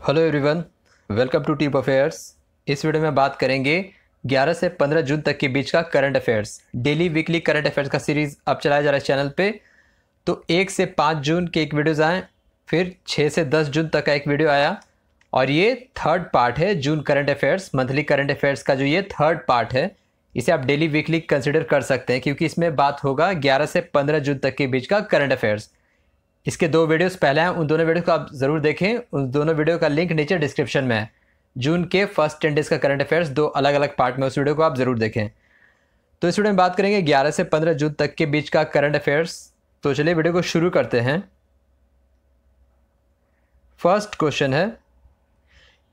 Hello everyone welcome to tip affairs इस video में बात करेंगे 11 से 15 जून तक के बीच का current affairs daily weekly current affairs का सीरीज़ अब चलाया जा रहा है चैनल पे। तो एक से पाँच जून के एक वीडियोज़ आए, फिर छः से दस जून तक का एक वीडियो आया। और ये थर्ड पार्ट है June current affairs monthly current affairs का जो ये थर्ड पार्ट है, इसे आप डेली वीकली कंसिडर कर सकते हैं, क्योंकि इसमें बात होगा 11 से 15 जून तक के बीच का करंट अफेयर्स इसके दो वीडियोस पहले हैं, उन दोनों वीडियो को आप ज़रूर देखें। उन दोनों वीडियो का लिंक नीचे डिस्क्रिप्शन में है। जून के फ़र्स्ट टेन डेज़ का करंट अफेयर्स दो अलग अलग पार्ट में उस वीडियो को आप ज़रूर देखें। तो इस वीडियो में बात करेंगे 11 से 15 जून तक के बीच का करंट अफेयर्स तो चलिए वीडियो को शुरू करते हैं। फ़र्स्ट क्वेश्चन है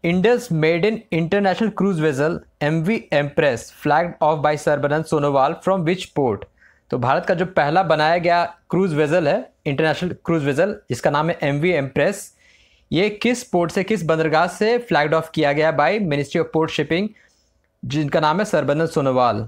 India's made in international cruise vessel M V Empress flag off by Sarbananda Sonowal from which port तो भारत का जो पहला बनाया गया क्रूज वेजल है इंटरनेशनल क्रूज वेजल, जिसका नाम है एम वी एम्प्रेस ये किस पोर्ट से, किस बंदरगाह से फ्लैग ऑफ़ किया गया by ministry of port shipping जिनका नाम है सरबंदन सोनोवाल?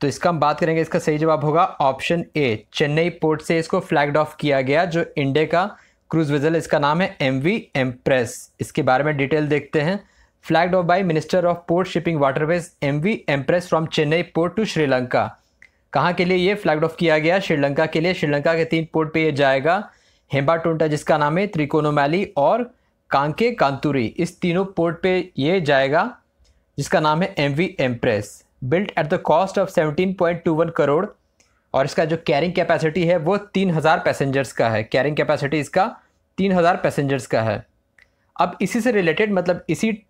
तो इसका हम बात करेंगे, इसका सही जवाब होगा ऑप्शन ए चेन्नई पोर्ट से इसको फ्लैग ऑफ़ किया गया, जो इंडिया का क्रूज वेजल इसका नाम है एम वी एम्प्रेस इसके बारे में डिटेल देखते हैं। Flagged off by minister of port shipping waterways M V Empress from Chennai port to Sri Lanka कहाँ के लिए ये फ्लैग ऑफ़ किया गया? श्रीलंका के लिए। श्रीलंका के तीन पोर्ट पे ये जाएगा। हेम्बाटोंटा जिसका नाम है त्रिकोनोमैली और कांके कांतुरी। इस तीनों पोर्ट पे ये जाएगा, जिसका नाम है M V Empress built at the cost of 17.21 crore और इसका जो कैरिंग कैपेसिटी है, वो 3000 पैसेंजर्स का है। कैरिंग कैपेसिटी इसका 3000 पैसेंजर्स का है। अब इसी से रिलेटेड मतलब इसी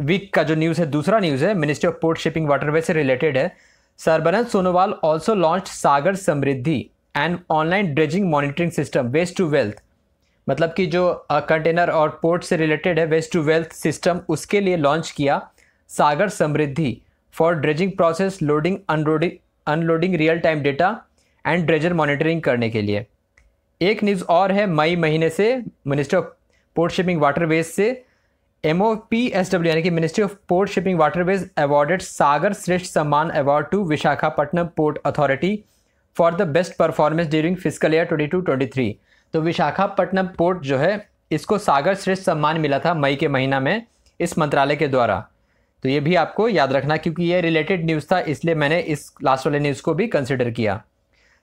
वीक का जो न्यूज़ है, दूसरा न्यूज़ है ministry of port shipping waterway से रिलेटेड है। Sarbanan Sonowal also launched Sagar Samriddhi and online dredging monitoring system waste to wealth मतलब कि जो कंटेनर और पोर्ट से रिलेटेड है वेस्ट टू वेल्थ सिस्टम उसके लिए लॉन्च किया Sagar Samriddhi for dredging process loading unloading unloading real time data and dredger monitoring करने के लिए। एक न्यूज़ और है, मई महीने से minister of port shipping waterways से M O P S W यानी कि ministry of port shipping waterways awarded Sagar Shreshtha Samman award to Visakhapatnam port authority for the best performance during physical year twenty two twenty three तो Visakhapatnam port जो है, इसको सागर श्रेष्ठ सम्मान मिला था मई के महीना में इस मंत्रालय के द्वारा। तो ये भी आपको याद रखना, क्योंकि ये रिलेटेड न्यूज़ था, इसलिए मैंने इस लास्ट वाले न्यूज़ को भी कंसिडर किया।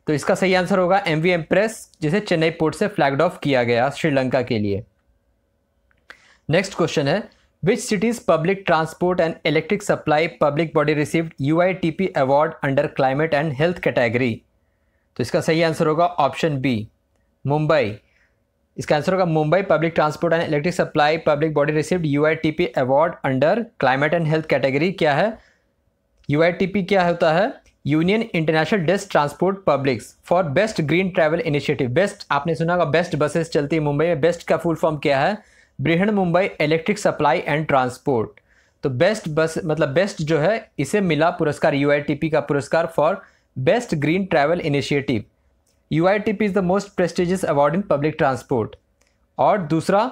तो इसका सही आंसर होगा एम वी एम्प्रेस जिसे चेन्नई पोर्ट से फ्लैग्ड ऑफ़ किया गया श्रीलंका के लिए। नेक्स्ट क्वेश्चन है which cities public transport and electric supply public body received U I T P award under climate and health category तो इसका सही आंसर होगा ऑप्शन बी मुंबई। इसका आंसर होगा, Mumbai public transport and electric supply public body received P award under climate and health category क्या है? P क्या होता है? Union international des transport publics for best green travel initiative best आपने सुना होगा बेस्ट बसेस चलती है मुंबई में। बेस्ट का फुल फॉर्म क्या है? Brihan Mumbai electric supply and transport तो बेस्ट बस मतलब बेस्ट जो है, इसे मिला पुरस्कार यूआईटीपी का पुरस्कार for best green travel initiative U I T P is the most prestigious award in public transport और दूसरा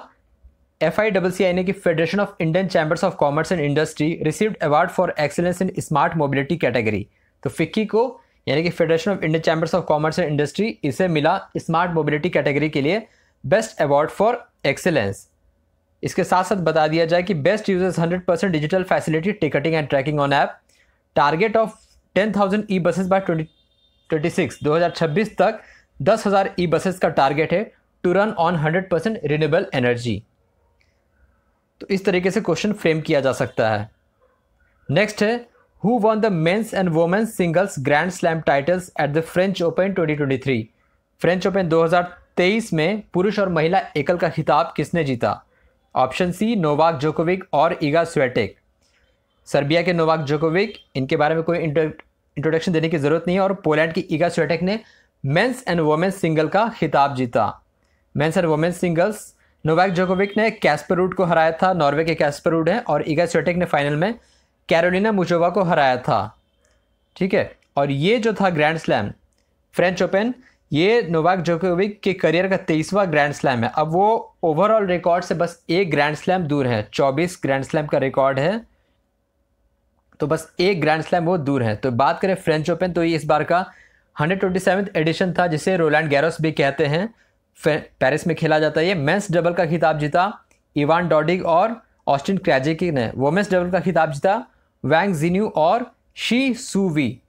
एफ़ आई डबल सी यानी कि federation of Indian chambers of commerce and industry received award for excellence in smart mobility category तो FICCI को, यानी कि federation of Indian chambers of commerce and industry इसे मिला स्मार्ट मोबिलिटी कैटेगरी के लिए बेस्ट अवार्ड फॉर एक्सेलेंस इसके साथ साथ बता दिया जाए कि BEST users 100 percent digital facility ticketing and tracking on app target of 10,000 E buses by twenty twenty six दो हज़ार छब्बीस तक दस हज़ार ई बसेस का टारगेट है to run on hundred percent renewable energy तो इस तरीके से क्वेश्चन फ्रेम किया जा सकता है। नेक्स्ट है who won the men's and women's singles grand slam titles at the French Open 2023 French Open 2023 में पुरुष और महिला एकल का खिताब किसने जीता? ऑप्शन सी, नोवाक जोकोविक और ईगा स्वेटेक। सर्बिया के नोवाक जोकोविक, इनके बारे में कोई इंट्रोडक्शन देने की ज़रूरत नहीं है और पोलैंड की ईगा स्वेटेक ने मेंस एंड वुमेन्स सिंगल का खिताब जीता। Men's and women's singles Novak Djokovic ने कैस्परूड को हराया था, नॉर्वे के कैस्परूड हैं और ईगा स्वेटेक ने फाइनल में कैरोलिना मुजोवा को हराया था। ठीक है? और ये जो था ग्रैंड स्लैम, फ्रेंच ओपन ये नोवाक जोकोविक के करियर का तेईसवा ग्रैंड स्लैम है। अब वो ओवरऑल रिकॉर्ड से बस एक ग्रैंड स्लैम दूर है। चौबीस ग्रैंड स्लैम का रिकॉर्ड है। तो बस एक ग्रैंड स्लैम वो दूर है। तो बात करें फ्रेंच ओपन तो ये इस बार का हंड्रेड ट्वेंटी सेवन एडिशन था, जिसे रोलैंड गैरोस भी कहते हैं। पेरिस में खेला जाता है ये। मेंस डबल का खिताब जीता इवान डॉडिग और ऑस्टिन क्रैजिक ने। वोमेंस डबल का खिताब जीता वैंग जिन्यू और शी सूवी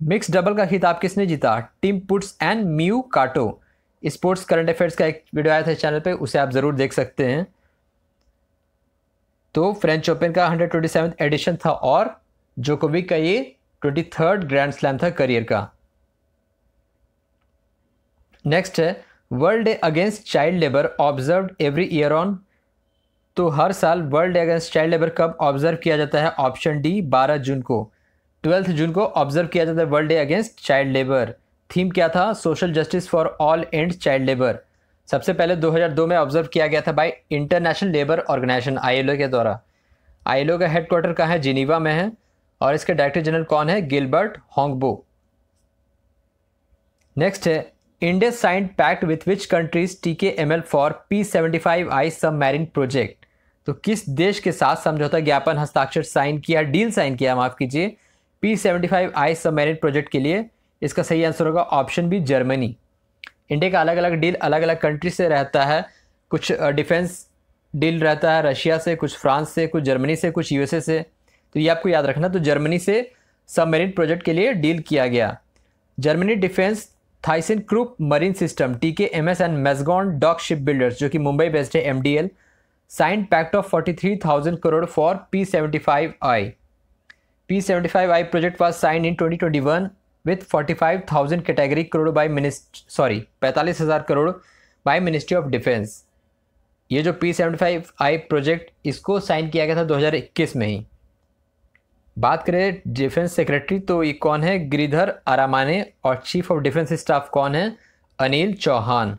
मिक्स डबल का खिताब किसने जीता? Tim Puetz and Miyu Kato. Sports current affairs का एक वीडियो आया था इस चैनल पे, उसे आप ज़रूर देख सकते हैं। तो फ्रेंच ओपन का हंड्रेड ट्वेंटी सेवन एडिशन था और जोकोविक का ये ट्वेंटी थर्ड ग्रैंड स्लैम था करियर का। नेक्स्ट है world day against child labour observe every year on तो हर साल world day against child labour कब ऑब्ज़र्व किया जाता है? ऑप्शन डी 12 जून को। ट्वेल्थ जून को ऑब्ज़र्व किया जाता है world day against child labour. Theme क्या था? Social justice for all and child labour. सबसे पहले 2002 में ऑब्ज़र्व किया गया था by international labour organisation, ILO के द्वारा। आईएलओ का हेडक्वार्टर कहाँ है? जिनीवा में है और इसके डायरेक्टर जनरल कौन है? Gilbert Houngbo. नेक्स्ट है India signed pact with which countries T K M L for P seventy five I submarine project तो किस देश के साथ समझौता ज्ञापन हस्ताक्षर साइन किया डील साइन किया, माफ़ कीजिए। P seventy five I submarine project के लिए इसका सही आंसर होगा ऑप्शन बी जर्मनी इंडिया का अलग अलग डील अलग अलग कंट्री से रहता है। कुछ डिफेंस डील रहता है रशिया से, कुछ फ्रांस से, कुछ जर्मनी से, कुछ यूएसए से। तो ये आपको याद रखना तो जर्मनी से सबमरीन प्रोजेक्ट के लिए डील किया गया। Germany defence Thyssen Krupp marine system T K M S and Mazagon dock ship builders जो कि मुंबई बेस्ड है M D L sign pact of forty three thousand crore for P seventy five I P seventy five I project was sign in twenty twenty one with forty five thousand category crore by ministry of defence ये जो P seventy five I project इसको sign किया गया था दो हज़ार इक्कीस में ही। बात करें डिफेंस सेक्रेटरी तो ये कौन है? गिरिधर आरामाने और चीफ ऑफ़ डिफेंस स्टाफ कौन है? अनिल चौहान।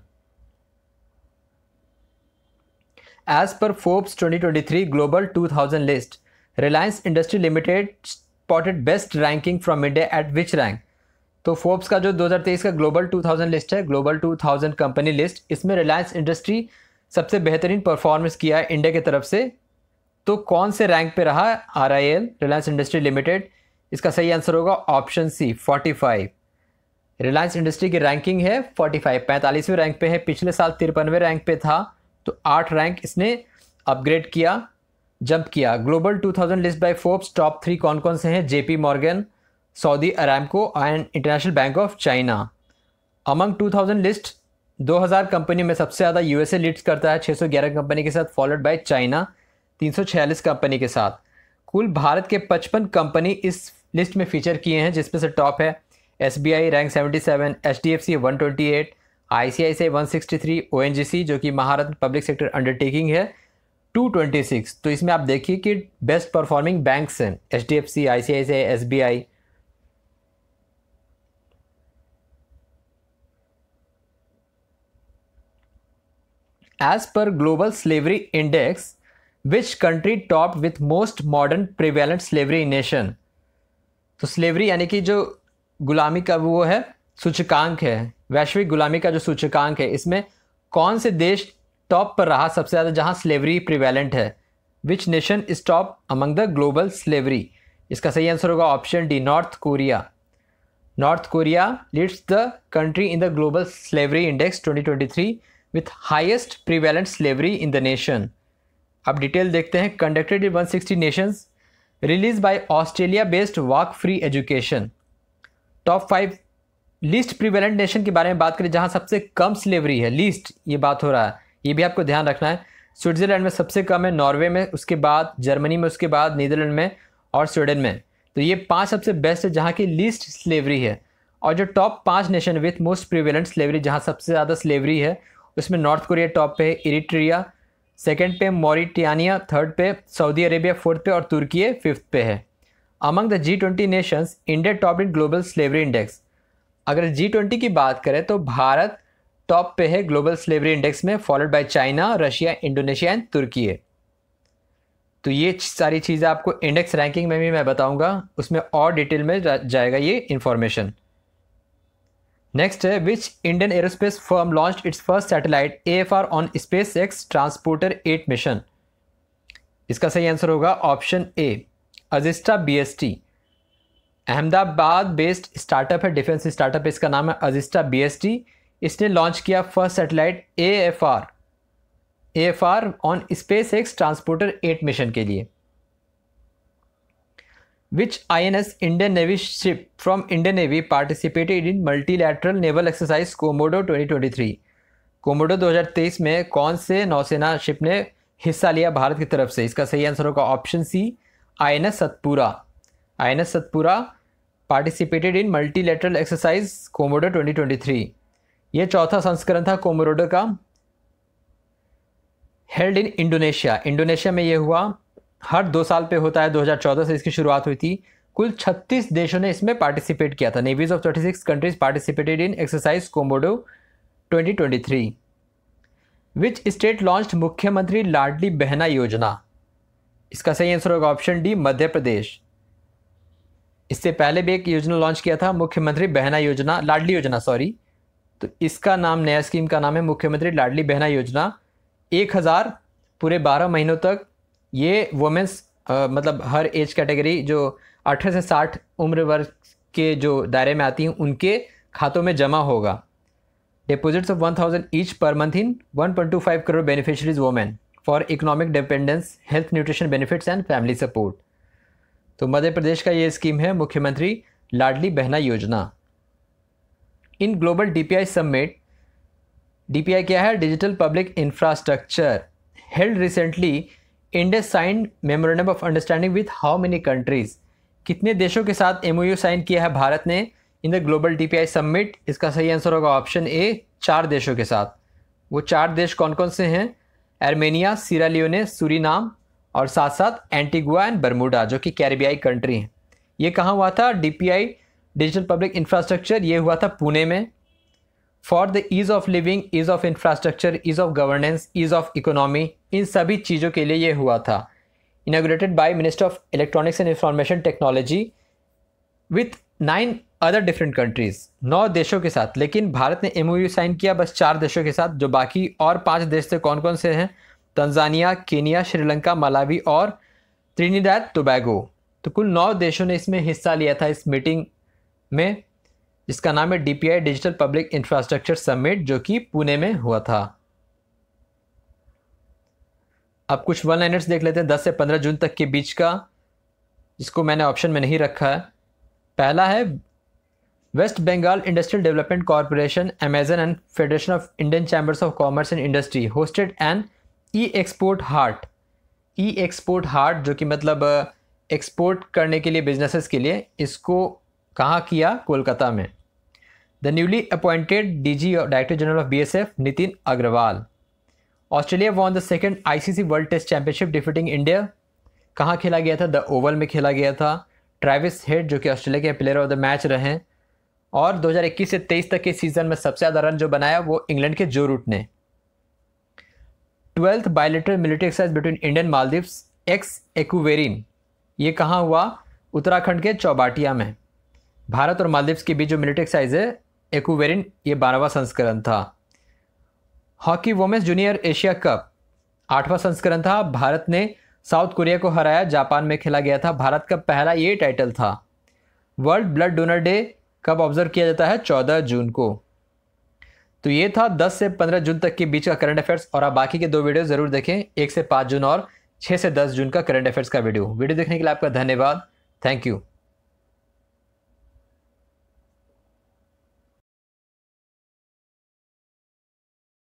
एज पर Forbes 2023 global 2000 list Reliance industry limited spotted best ranking from India at which rank तो फोर्ब्स का जो 2023 का ग्लोबल 2000 लिस्ट है ग्लोबल 2000 कंपनी लिस्ट इसमें रिलायंस इंडस्ट्री सबसे बेहतरीन परफॉर्मेंस किया है इंडिया की तरफ़ से। तो कौन से रैंक पे रहा R I L Reliance industry limited इसका सही आंसर होगा option C forty five Reliance industry की रैंकिंग है फोर्टी फाइव पैंतालीसवें रैंक पे है, पिछले साल तिरपनवे रैंक पे था तो आठ रैंक इसने अपग्रेड किया। जंप किया। Global 2000 list by Forbes top three कौन कौन से हैं? JP Morgan, Saudi Aramco and international bank of China. Among 2000 list 2000 company में सबसे ज़्यादा यूएसए लीड्स करता है 611 कंपनी के साथ फॉलोड बाय चाइना 346 कंपनी के साथ। कुल भारत के 55 कंपनी इस लिस्ट में फीचर किए हैं, जिसमें से टॉप है S B I rank seventy seven H D F C one twenty eight I C I C one sixty three O N G C जो कि महारत्न पब्लिक सेक्टर अंडरटेकिंग है। Two twenty six. तो इसमें आप देखिए कि best performing banks हैं H D F C I C I C I S B I as पर global slavery index which country top with most modern prevalent slavery nation तो slavery यानी कि जो गुलामी का वो है, सूचकांक है, वैश्विक गुलामी का जो सूचकांक है, इसमें कौन से देश टॉप पर रहा सबसे ज़्यादा जहाँ स्लेवरी प्रिवेलेंट है। Which nation is top among the global slavery इसका सही आंसर होगा option D North Korea North Korea leads the country in the global slavery index 2023 with highest prevalent slavery in the nation अब detail देखते हैं। Conducted in 160 nations release by Australia based Walk Free education top five least prevalent nation के बारे में बात करें जहाँ सबसे कम स्लेवरी है। लीस्ट ये बात हो रहा है। ये भी आपको ध्यान रखना है। स्विट्ज़रलैंड में सबसे कम है, नॉर्वे में, उसके बाद जर्मनी में, उसके बाद नीदरलैंड में और स्वीडन में। तो ये पाँच सबसे बेस्ट है, जहाँ की लीस्ट स्लेवरी है। और जो टॉप पाँच nation with most prevalent slavery जहाँ सबसे ज़्यादा स्लेवरी है, उसमें नॉर्थ कोरिया टॉप पे है इरिट्रिया सेकेंड पे मोरिटियानिया थर्ड पे सऊदी अरेबिया फोर्थ पे और तुर्की फिफ्थ पे है। Among the G twenty nations India top in global slavery index अगर जी ट्वेंटी की बात करें तो भारत टॉप पे है ग्लोबल स्लेवरी इंडेक्स में, followed by China, Russia, Indonesia and तुर्की है। तो ये सारी चीज़ें आपको इंडेक्स रैंकिंग में भी मैं बताऊँगा, उसमें और डिटेल में जाएगा ये इन्फॉर्मेशन नेक्स्ट है which Indian aerospace firm launch its first satellite A F R on SpaceX transporter eight mission इसका सही आंसर होगा option A Azista B S T Ahmedabad based startup है डिफेंस स्टार्टअप इसका नाम है अजिस्टा बी एस टी इसने launch किया first satellite A F R A F R on SpaceX transporter eight mission के लिए। Which N S Indian navy ship from Indian navy participated in multilateral naval exercise Komodo 2023 Komodo 2023 में कौन से नौसेना ship ने हिस्सा लिया भारत की तरफ़ से? इसका सही आंसर होगा option C I N S Satpura. I N S Satpura participated in multilateral exercise Komodo 2023 ये चौथा संस्करण था कोमोडो का हेल्ड इन इंडोनेशिया इंडोनेशिया में यह हुआ, हर दो साल पे होता है 2014 से इसकी शुरुआत हुई थी। कुल 36 देशों ने इसमें पार्टिसिपेट किया था। Navies of 36 countries participated in exercise Komodo 2023 which state launch Mukhyamantri Ladli Behna योजना। इसका सही आंसर होगा ऑप्शन डी मध्य प्रदेश। इससे पहले भी एक योजना लॉन्च किया था, मुख्यमंत्री बहना योजना, लाडली योजना सॉरी तो इसका नाम, नया स्कीम का नाम है मुख्यमंत्री लाडली बहना योजना। एक हज़ार पूरे बारह महीनों तक ये वुमेंस मतलब हर एज कैटेगरी जो अठारह से साठ उम्र वर्ग के जो दायरे में आती हैं, उनके खातों में जमा होगा। Deposits of one thousand each per month in one point two five crore beneficiaries women for economic dependence health nutrition benefits and family support तो मध्य प्रदेश का ये स्कीम है Mukhyamantri Ladli Behna Yojana. In global DPI summit, DPI क्या है? Digital public infrastructure. Held recently India sign memorandum of understanding with how many countries. कितने देशों के साथ एमओयू साइन किया है भारत ने in the global DPI summit? इसका सही आंसर होगा ऑप्शन ए, चार देशों के साथ। वो चार देश कौन कौन से हैं? आर्मेनिया सीरालियोने सूरीनाम और साथ साथ एंटीगुआ एंड बर्मुडा, जो कि कैरिबियाई कंट्री हैं। ये कहाँ हुआ था? डीपीआई डिजिटल पब्लिक इंफ्रास्ट्रक्चर ये हुआ था पुणे में। For the ease of living ease of infrastructure ease of governance ease of economy इन सभी चीज़ों के लिए ये हुआ था। Inaugurated by minister of electronics and information technology with nine other different countries नौ देशों के साथ। लेकिन भारत ने एमओयू साइन किया बस चार देशों के साथ, जो बाकी और पाँच देश से कौन कौन से हैं? तंजानिया केनिया श्रीलंका मलावी और त्रिनिदाद टोबैगो तो कुल नौ देशों ने इसमें हिस्सा लिया था, इस मीटिंग में, जिसका नाम है DPI digital public infrastructure summit जो कि पुणे में हुआ था। अब कुछ वन लाइनर्स देख लेते हैं। 10 से 15 जून तक के बीच का, जिसको मैंने ऑप्शन में नहीं रखा है। पहला है West Bengal industrial development corporation Amazon and federation of Indian chambers of commerce and industry hosted and e export heart e export heart जो कि मतलब एक्सपोर्ट करने के लिए बिजनेसेस के लिए, इसको कहाँ किया? कोलकाता में। The newly appointed DG director general of BSF Nitin Agarwal Australia won the second ICC world test championship defeating India कहाँ खेला गया था? द ओवल में खेला गया था। ट्रेविस हेड जो कि ऑस्ट्रेलिया के प्लेयर ऑफ़ द मैच रहे। और 2021 से 23 तक के सीज़न में सबसे ज़्यादा रन जो बनाया, वो इंग्लैंड के जो रूट ने। Twelfth bilateral military exercise between Indian Maldives ex Ekuverin ये कहाँ हुआ? उत्तराखंड के चौबाटिया में। भारत और मालदीव्स के बीच जो मिलिट्री एक्सरसाइज है एक्वेरिन ये बारहवा संस्करण था। Hockey women's junior Asia cup, आठवां संस्करण था। भारत ने साउथ कोरिया को हराया, जापान में खेला गया था। भारत का पहला ये टाइटल था। वर्ल्ड ब्लड डोनर डे कब ऑब्ज़र्व किया जाता है? चौदह जून को। तो ये था 10 से 15 जून तक के बीच का करंट अफेयर्स और आप बाकी के दो वीडियो ज़रूर देखें। एक से पाँच जून और छः से दस जून का करंट अफेयर्स का वीडियो वीडियो देखने के लिए आपका धन्यवाद। Thank you